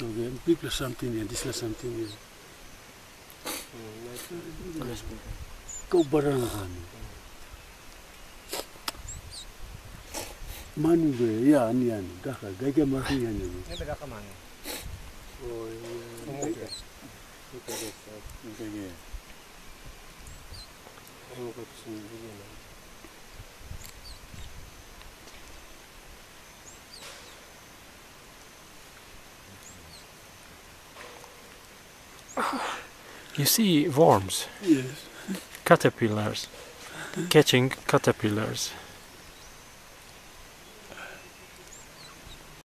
Oh, okay, B plus something yan, this plus something yan. Kau barang kan. Manu be, ya ani ani, dah gaya gaya ni ani. Ini? Oh iya. Kau sendiri ni. You see worms, Yes. caterpillars, catching caterpillars.